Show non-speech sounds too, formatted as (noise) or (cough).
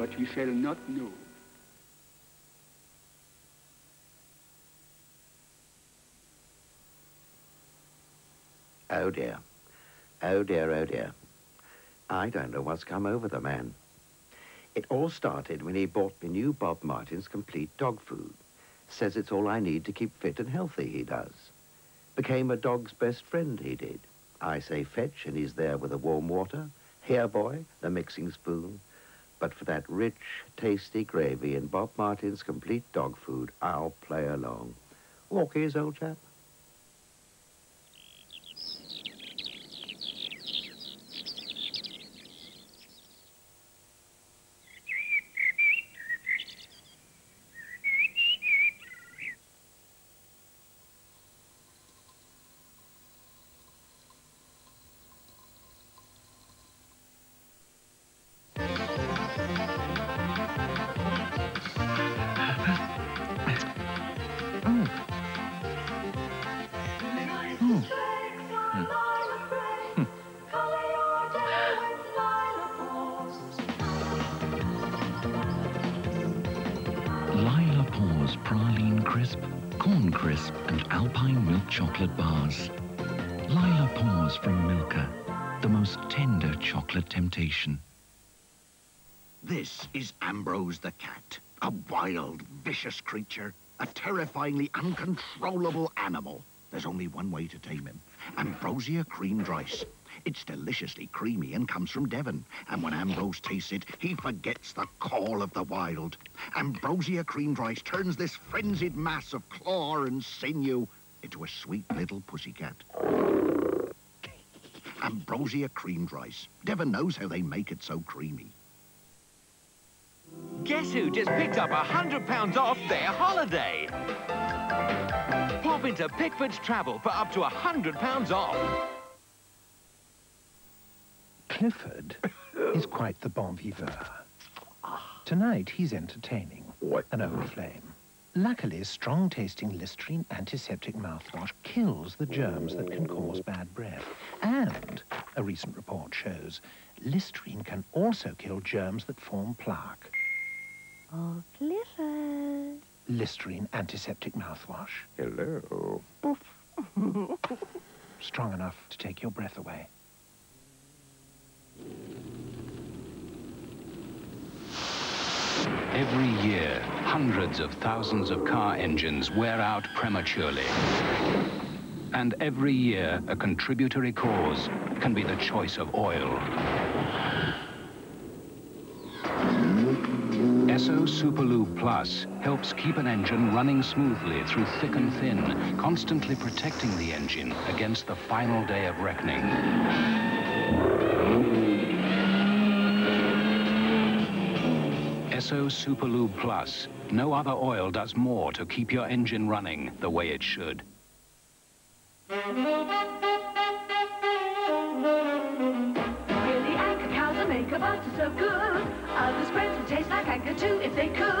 but you shall not know. Oh dear. Oh dear, oh dear. I don't know what's come over the man. It all started when he bought me new Bob Martin's complete dog food. Says it's all I need to keep fit and healthy, he does. Became a dog's best friend, he did. I say fetch, and he's there with the warm water. Here, boy, the mixing spoon. But for that rich, tasty gravy in Bob Martin's complete dog food, I'll play along. Walkies, old chap. Chocolate bars. Lila Pause from Milka, the most tender chocolate temptation. This is Ambrose the cat, a wild, vicious creature, a terrifyingly uncontrollable animal. There's only one way to tame him. Ambrosia creamed rice. It's deliciously creamy and comes from Devon. And when Ambrose tastes it, he forgets the call of the wild. Ambrosia creamed rice turns this frenzied mass of claw and sinew into a sweet little pussycat. Ambrosia creamed rice. Devon knows how they make it so creamy. Guess who just picked up a hundred pounds off their holiday? Pop into Pickfords Travel for up to a hundred pounds off. Clifford is quite the bon vivant. Tonight he's entertaining an old flame. Luckily, strong-tasting Listerine antiseptic mouthwash kills the germs that can cause bad breath. And, a recent report shows, Listerine can also kill germs that form plaque. Oh, Clifford. Listerine antiseptic mouthwash. Hello. (laughs) Strong enough to take your breath away. Every year, hundreds of thousands of car engines wear out prematurely. And every year, a contributory cause can be the choice of oil. Esso Superlube Plus helps keep an engine running smoothly through thick and thin, constantly protecting the engine against the final day of reckoning. Esso Superlube Plus. No other oil does more to keep your engine running the way it should. Cows that make a butter so good. Other spreads would taste like Anchor too if they could.